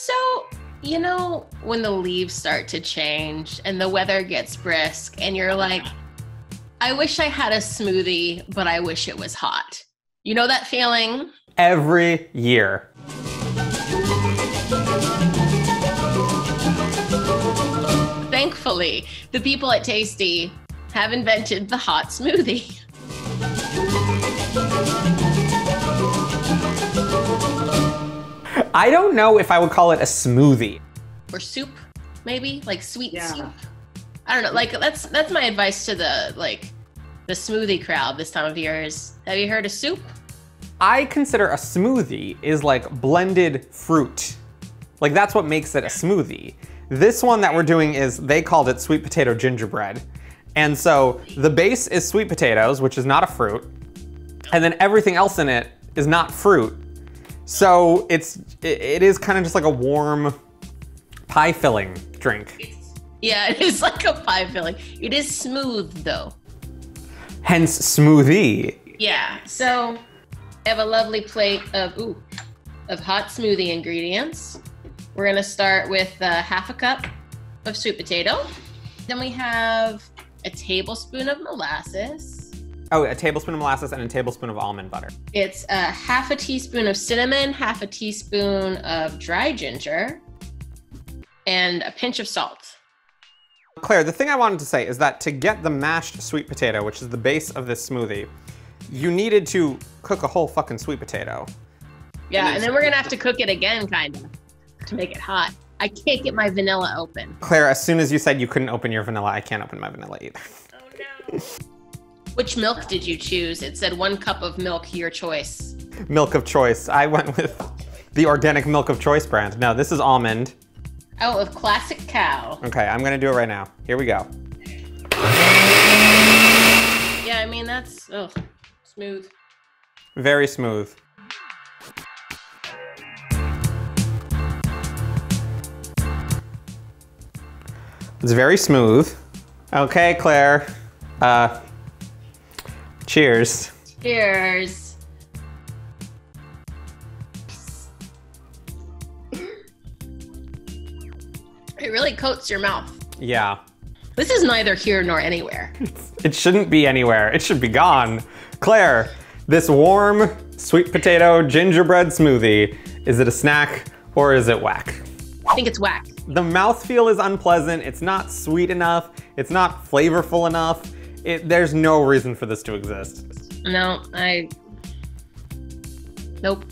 So, you know, when the leaves start to change and the weather gets brisk, and you're like, I wish I had a smoothie, but I wish it was hot. You know that feeling? Every year. Thankfully, the people at Tasty have invented the hot smoothie. I don't know if I would call it a smoothie. Or soup, maybe? Like sweet Yeah. soup. I don't know. Like that's that's my advice to the like the smoothie crowd this time of year is have you heard of soup? I consider a smoothie is like blended fruit. Like that's what makes it a smoothie. This one that we're doing is they called it sweet potato gingerbread. And so the base is sweet potatoes, which is not a fruit. And then everything else in it is not fruit. So it's it, it is kind of just like a warm pie filling drink. Yeah, it is like a pie filling. It is smooth though. Hence smoothie. Yeah. So I have a lovely plate of ooh of hot smoothie ingredients. We're gonna start with uh, half a cup of sweet potato. Then we have a tablespoon of molasses. Oh, a tablespoon of molasses and a tablespoon of almond butter. It's a half a teaspoon of cinnamon, half a teaspoon of dry ginger, and a pinch of salt. Claire, the thing I wanted to say is that to get the mashed sweet potato, which is the base of this smoothie, you needed to cook a whole fucking sweet potato. Yeah, and then we're gonna have to cook it again, kind of, to make it hot. I can't get my vanilla open. Claire, as soon as you said you couldn't open your vanilla, I can't open my vanilla either. Oh no. Which milk did you choose? It said one cup of milk, your choice. Milk of choice. I went with the organic milk of choice brand. No, this is almond. Oh, of classic cow. Okay, I'm gonna do it right now. Here we go. Yeah, I mean that's oh smooth. Very smooth. It's very smooth. Okay, Claire. Uh, cheers. Cheers. It really coats your mouth. Yeah. This is neither here nor anywhere. It shouldn't be anywhere. It should be gone. Claire, this warm sweet potato gingerbread smoothie, is it a snack or is it whack? I think it's whack. The mouthfeel is unpleasant. It's not sweet enough. It's not flavorful enough. It, there's no reason for this to exist. No, I. Nope.